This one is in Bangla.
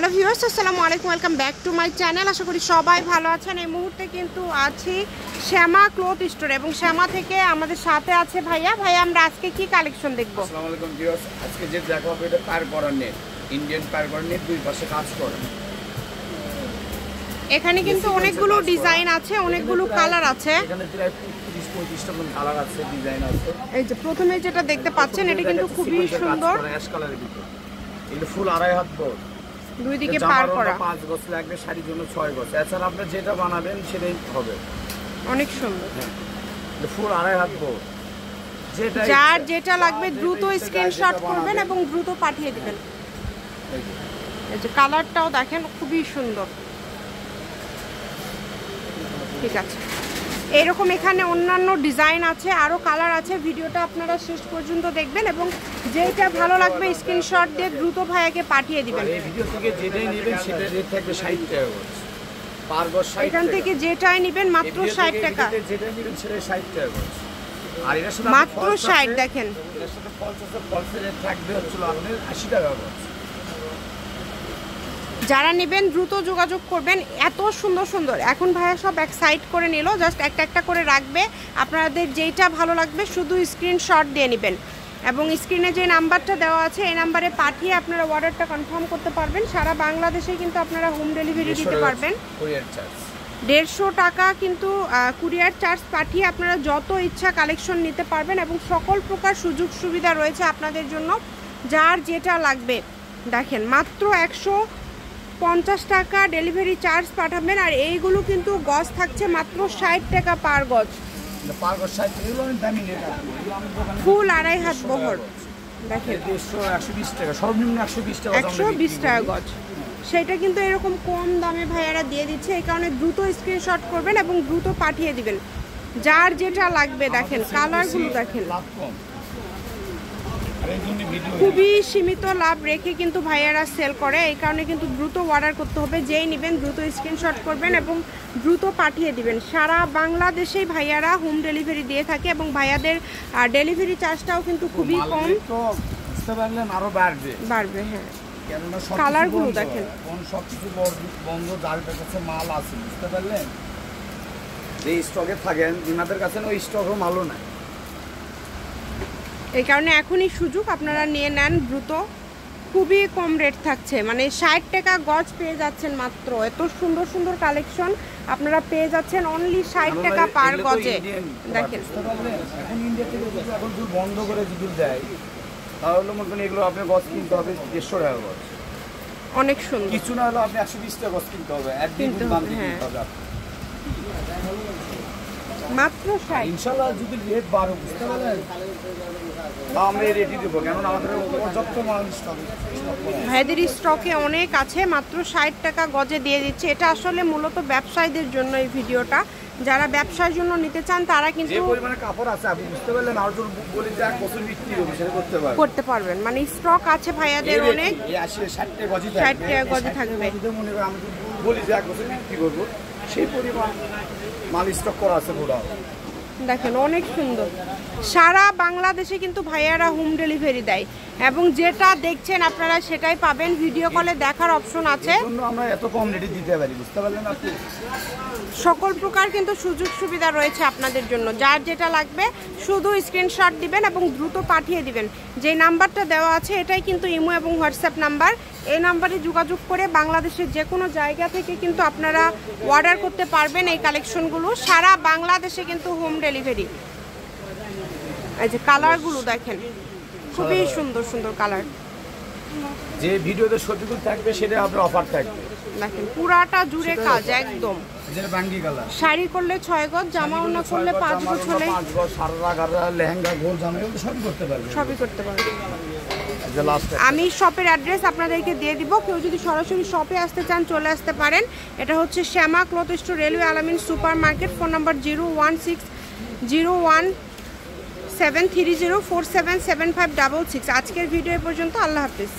হ্যালো ভিউয়ার্স আসসালামু আলাইকুম welcome back to my channel. আশা করি সবাই ভালো আছেন। এই মুহূর্তে কিন্তু আছি শ্যামা ক্লথ স্টোর এবং শ্যামা থেকে আমাদের সাথে আছে ভাইয়া। ভাইয়া আমরা আজকে কি কালেকশন দেখব? আসসালামু আলাইকুম ভিউয়ার্স আজকে যে দেখাবো এটা পার করার নেট ইন্ডিয়ান পার করার নেট দুই পাশে কাজ করে। এখানে কিন্তু অনেকগুলো ডিজাইন আছে অনেকগুলো কালার আছে। এই যে প্রথমে যেটা দেখতে পাচ্ছেন এটা কিন্তু খুবই সুন্দর। ফুল আড়াই হাত বড় দুই দিকে পার করা। পাঁচ গজ লাগবে শাড়ির জন্য ছয় গজ। এছাড়া আপনি যেটা বানাবেন সেটাই হবে। অনেক সুন্দর। এটা ফুল আড়াই হাত বড় যেটা যার যেটা লাগবে দ্রুত স্ক্রিনশট করবেন এবং দ্রুত পাঠিয়ে দিবেন। এই যে কালারটাও দেখেন খুবই সুন্দর। ঠিক আছে। এরকম এখানে অন্যান্য ডিজাইন আছে আরও কালার আছে। ভিডিওটা আপনারা শেষ পর্যন্ত দেখবেন এবং যেটা ভালো লাগবে স্ক্রিনশট দিয়ে দ্রুত ভাইয়াকে পাঠিয়ে দিবেন। এখান থেকে যেটাই নেবেন মাত্র ষাট টাকা। মাত্র ষাট দেখেন। থাকবে হচ্ছিল আপনার আশি টাকা যারা নেবেন দ্রুত যোগাযোগ করবেন। এত সুন্দর সুন্দর। এখন ভাইয়া সব এক সাইড করে নিল জাস্ট একটা একটা করে রাখবে। আপনাদের যেইটা ভালো লাগবে শুধু স্ক্রিনশট দিয়ে নেবেন। এবং স্ক্রিনে যে নাম্বারটা দেওয়া আছে এই নাম্বারে পাঠিয়ে আপনারা অর্ডারটা কনফার্ম করতে পারবেন। সারা বাংলাদেশে কিন্তু আপনারা হোম ডেলিভারি দিতে পারবেন। দেড়শো টাকা কিন্তু কুরিয়ার চার্জ পাঠিয়ে আপনারা যত ইচ্ছা কালেকশন নিতে পারবেন এবং সকল প্রকার সুযোগ সুবিধা রয়েছে আপনাদের জন্য। যার যেটা লাগবে দেখেন মাত্র একশো পঞ্চাশ টাকা ডেলিভারি চার্জ পাঠাবেন আর এইগুলো কিন্তু গজ থাকছে মাত্র ষাট টাকা পার গজ। দোকানে ফুল আড়াই হাত বহর। দেখেন। একশো বিশ টাকা একশো বিশ গজ। সেটা কিন্তু এরকম কম দামে ভাইয়ারা দিয়ে দিচ্ছে এই কারণে দ্রুত স্ক্রিনশট করবেন এবং দ্রুত পাঠিয়ে দিবেন। যার যেটা লাগবে দেখেন কালারগুলো দেখেন লাভ কম আর এই জন্য ভিডিও খুবই সীমিত লাভ রেখে কিন্তু ভাইয়ারা সেল করে। এই কারণে কিন্তু দ্রুত অর্ডার করতে হবে। যেই নেবেন দ্রুত স্ক্রিনশট করবেন এবং দ্রুত পাঠিয়ে দিবেন। সারা বাংলাদেশেই ভাইয়ারা হোম ডেলিভারি দিয়ে থাকে এবং ভাইয়াদের ডেলিভারি চার্জটাও কিন্তু খুবই কম। বাড়বে। বাড়বে হ্যাঁ। দেখেন। বন্ধ- বন্ধ যার কাছে মাল আছে বুঝতে পারলেন? যে স্টকে থাকেন ইনাদের কাছে ওই স্টকও মালও নাই। এই কারণে এখনই সুযোগ আপনারা নিয়ে নেন দ্রুত। খুবই কম রেট থাকছে মানে ষাট টাকা গজ পেয়ে যাচ্ছেন মাত্র। এত সুন্দর সুন্দর কালেকশন আপনারা পেয়ে যাচ্ছেন অনলি ষাট টাকা পার গজে। দেখেন। এখন ইন্ডিয়া থেকে এখন বন্ধ করে যদি দেয় তাহলে মনে করেন এগুলো কিনতে হবে দেড়শো টাকা গছ অনেক সুন্দর। কিছু না হলে আপনি একশো বিশ টাকা কিনতে হবে। একদিন কিনতে হবে, দিয়ে হ্যাঁ। কিনতে হবে আপনার। মাত্র ষাট। ইনশাল্লাহ যদি রেট বাড়ো বুঝতে পারলেন? আমরা রেটই দেবো কেননা আমাদের পর্যাপ্ত মাল স্টক ভাইদের স্টকে অনেক আছে মাত্র ষাট টাকা গজে দিয়ে দিচ্ছে। এটা আসলে মূলত ব্যবসায়ীদের জন্য এই ভিডিওটা। যারা ব্যবসার জন্য নিতে চান তারা যে কিন্তু পরিমাণে কাপড় আছে আপনি বুঝতে পারলেন আর যদি বলি যে এক বিক্রি হবে সেটা করতে পারবেন। করতে পারবেন। মানে স্টক আছে ভাইয়াদের অনেক। গজি 60 টাকা গজে থাকবে। গজিতে মনে করেন আমি বলি যে এক বিক্রি করব সেই পরিমাণ মাল স্টক করা আছে দেখেন অনেক সুন্দর। সারা বাংলাদেশে কিন্তু ভাইয়ারা হোম ডেলিভারি দেয় এবং যেটা দেখছেন আপনারা সেটাই পাবেন। ভিডিও কলে দেখার অপশন আছে। আমরা এত কম রেটে দিতে পারি বুঝতে পারলেন আপনি? সকল প্রকার কিন্তু সুযোগ সুবিধা রয়েছে আপনাদের জন্য। যার যেটা লাগবে শুধু স্ক্রিনশট দিবেন এবং দ্রুত পাঠিয়ে দিবেন। যে নাম্বারটা দেওয়া আছে এটাই কিন্তু ইমো এবং হোয়াটসঅ্যাপ নাম্বার এই নাম্বারে যোগাযোগ করে বাংলাদেশের যে কোনো জায়গা থেকে কিন্তু আপনারা অর্ডার করতে পারবেন এই কালেকশনগুলো সারা বাংলাদেশে কিন্তু হোম ডেলিভারি এই যে কালারগুলো দেখেন খুবই সুন্দর সুন্দর কালার যে ভিডিওতে সত্যি থাকবে সেটা আপনার অফার থাকবে। দেখেন পুরাটা জুড়ে কাজ একদম। শাড়ি করলে ছয় গজ জামা ওনা করলে পাঁচ গজ হলে লেহেঙ্গা গোল জামা সবই করতে পারবে সবই করতে লাস্ট আমি শপের অ্যাড্রেস আপনাদেরকে দিয়ে দিব। কেউ যদি সরাসরি শপে আসতে চান, চলে আসতে পারেন। এটা হচ্ছে Shyama cloth store, railway Alamin super market phone number zero one six zero one seven three zero four seven seven five double six. আজকের ভিডিও পর্যন্ত আল্লাহ হাফিজ।